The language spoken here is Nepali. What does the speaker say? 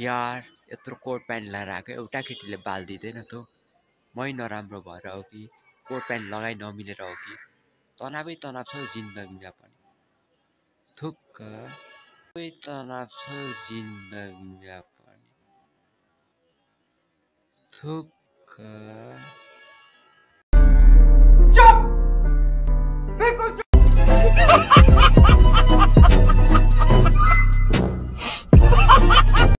यार यत्रो कोट प्यान्ट लगाएर आएको एउटा केटीले बाल दिँदैन त मै नराम्रो भएर हो कि कोट प्यान्ट लगाइ नमिलेर हो कि। तनावै तनाव छ जिन्दगीमा पनि। थुक्क तनाव छ जिन्दगीमा पनि। थुक्क। बिल्कुल